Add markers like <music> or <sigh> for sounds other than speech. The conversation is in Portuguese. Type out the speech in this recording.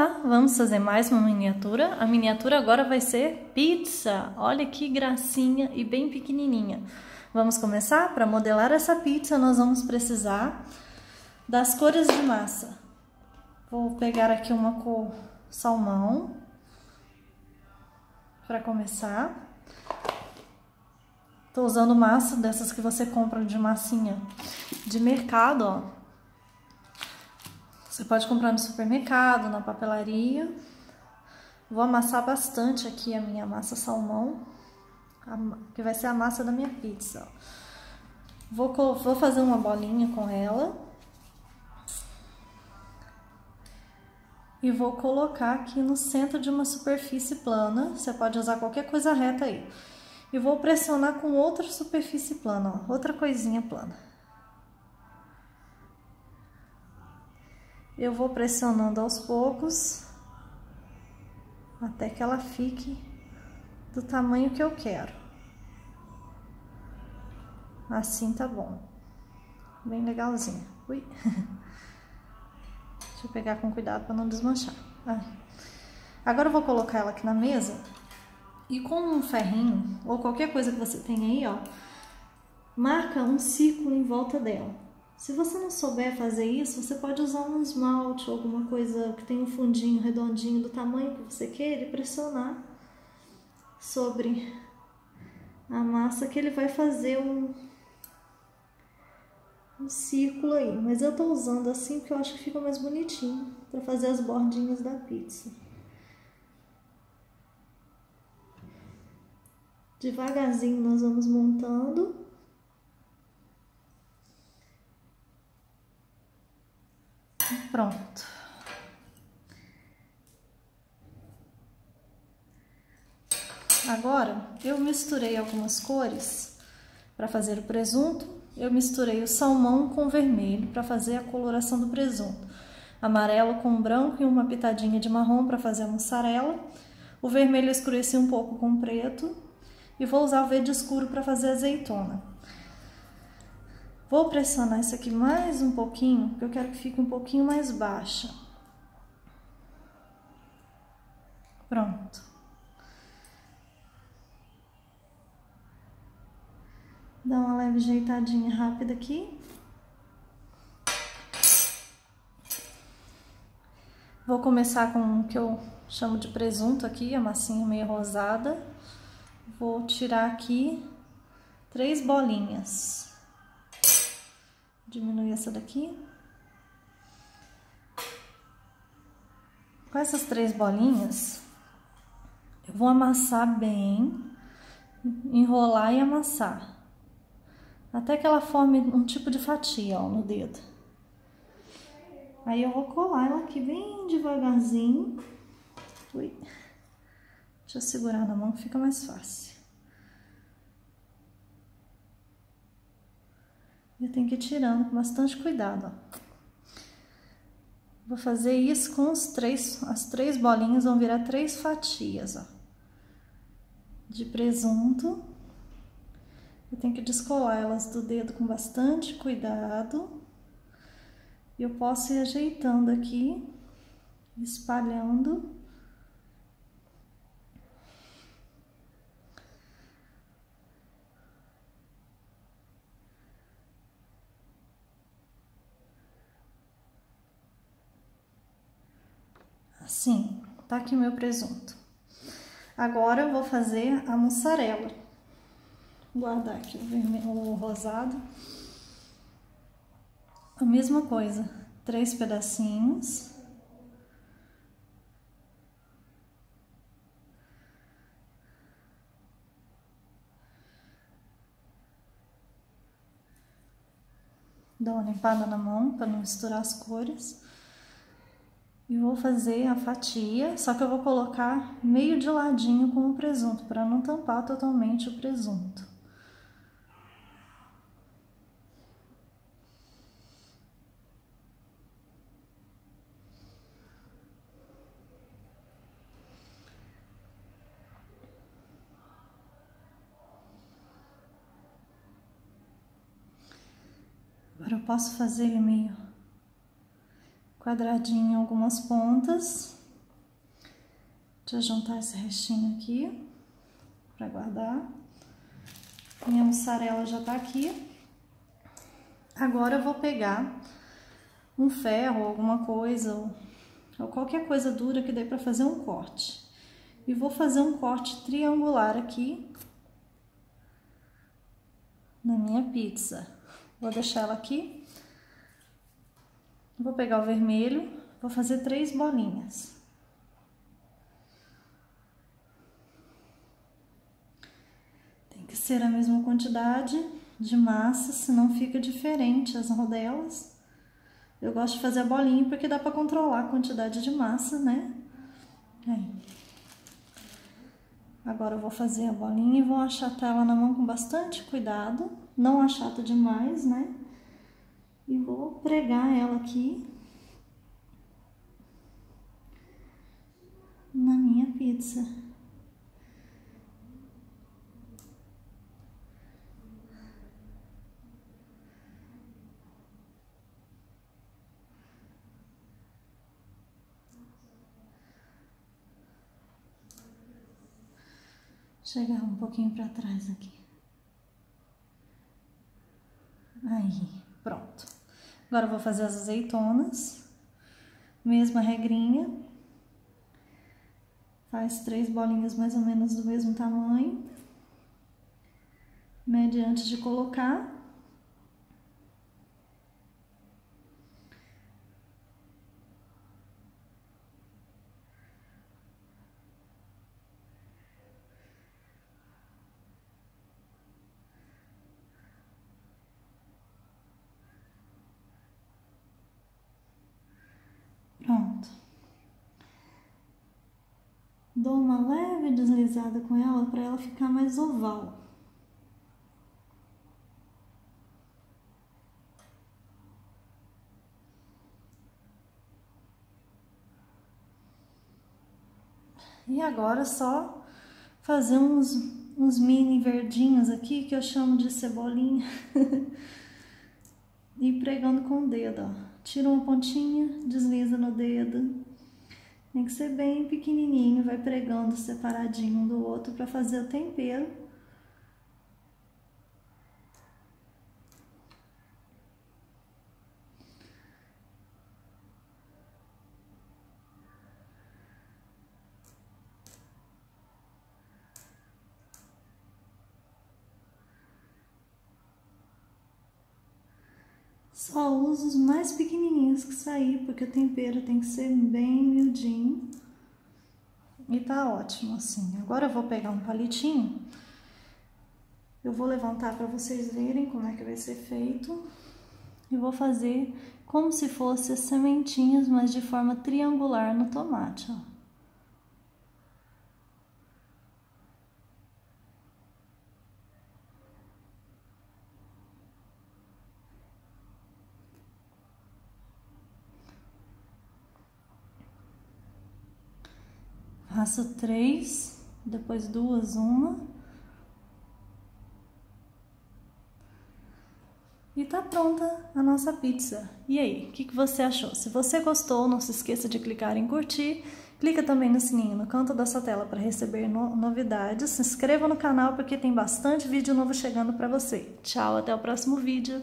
lá, vamos fazer mais uma miniatura. A miniatura agora vai ser pizza. Olha que gracinha e bem pequenininha. Vamos começar? Para modelar essa pizza, nós vamos precisar das cores de massa. Vou pegar aqui uma cor salmão para começar. Tô usando massa dessas que você compra de massinha de mercado, ó. Você pode comprar no supermercado, na papelaria. Vou amassar bastante aqui a minha massa salmão, que vai ser a massa da minha pizza. Vou, vou fazer uma bolinha com ela. E vou colocar aqui no centro de uma superfície plana. Você pode usar qualquer coisa reta aí. E vou pressionar com outra superfície plana, ó, outra coisinha plana. Eu vou pressionando aos poucos até que ela fique do tamanho que eu quero. Assim tá bom. Bem legalzinho. Ui. <laughs> Deixa eu pegar com cuidado para não desmanchar. Ah. Agora eu vou colocar ela aqui na mesa e com um ferrinho ou qualquer coisa que você tenha aí, ó, marca um círculo em volta dela. Se você não souber fazer isso, você pode usar um esmalte ou alguma coisa que tenha um fundinho redondinho do tamanho que você queira e pressionar sobre a massa que ele vai fazer um, um círculo aí. Mas eu tô usando assim porque eu acho que fica mais bonitinho para fazer as bordinhas da pizza. Devagarzinho nós vamos montando. Pronto. Agora, eu misturei algumas cores para fazer o presunto. Eu misturei o salmão com o vermelho para fazer a coloração do presunto. Amarelo com branco e uma pitadinha de marrom para fazer a mussarela. O vermelho eu escureci um pouco com preto. E vou usar o verde escuro para fazer azeitona. Vou pressionar isso aqui mais um pouquinho, porque eu quero que fique um pouquinho mais baixa. Pronto. Dá uma leve ajeitadinha rápida aqui. Vou começar com o que eu chamo de presunto aqui, a massinha meio rosada. Vou tirar aqui três bolinhas diminuir essa daqui. Com essas três bolinhas, eu vou amassar bem, enrolar e amassar. Até que ela forme um tipo de fatia, ó, no dedo. Aí eu vou colar ela aqui bem devagarzinho. Ui. Deixa eu segurar na mão fica mais fácil. Eu tenho que ir tirando com bastante cuidado, ó. Vou fazer isso com os três, as três bolinhas vão virar três fatias, ó. De presunto. Eu tenho que descolar elas do dedo com bastante cuidado. E eu posso ir ajeitando aqui, espalhando. Assim, tá aqui meu presunto. Agora eu vou fazer a mussarela. Vou guardar aqui o, vermelho, o rosado. A mesma coisa, três pedacinhos. Dá uma limpada na mão para não misturar as cores. E vou fazer a fatia, só que eu vou colocar meio de ladinho com o presunto, para não tampar totalmente o presunto. Agora eu posso fazer ele meio quadradinho em algumas pontas. Deixa eu juntar esse restinho aqui para guardar. Minha mussarela já tá aqui. Agora eu vou pegar um ferro, alguma coisa, ou, qualquer coisa dura que dê para fazer um corte. E vou fazer um corte triangular aqui na minha pizza. Vou deixar ela aqui. Vou pegar o vermelho, vou fazer três bolinhas. Tem que ser a mesma quantidade de massa, senão fica diferente as rodelas. Eu gosto de fazer a bolinha porque dá para controlar a quantidade de massa, né? Aí. Agora eu vou fazer a bolinha e vou achatar ela na mão com bastante cuidado. Não achata demais, né? E vou pregar ela aqui na minha pizza. chegar um pouquinho para trás aqui. Aí, pronto. Agora vou fazer as azeitonas. Mesma regrinha. Faz três bolinhas mais ou menos do mesmo tamanho. Mede antes de colocar. Pronto. Dou uma leve deslizada com ela para ela ficar mais oval. E agora só fazer uns, uns mini verdinhos aqui que eu chamo de cebolinha. <laughs> e pregando com o dedo, ó tira uma pontinha, desliza no dedo. Tem que ser bem pequenininho, vai pregando separadinho um do outro para fazer o tempero. Só uso os mais pequenininhos que sair, porque o tempero tem que ser bem miudinho. E tá ótimo assim. Agora eu vou pegar um palitinho. Eu vou levantar para vocês verem como é que vai ser feito. E vou fazer como se fosse as sementinhas, mas de forma triangular no tomate, ó. Faço três, depois duas, uma. E tá pronta a nossa pizza. E aí, o que, que você achou? Se você gostou, não se esqueça de clicar em curtir. Clica também no sininho no canto da sua tela para receber no novidades. Se inscreva no canal porque tem bastante vídeo novo chegando para você. Tchau, até o próximo vídeo.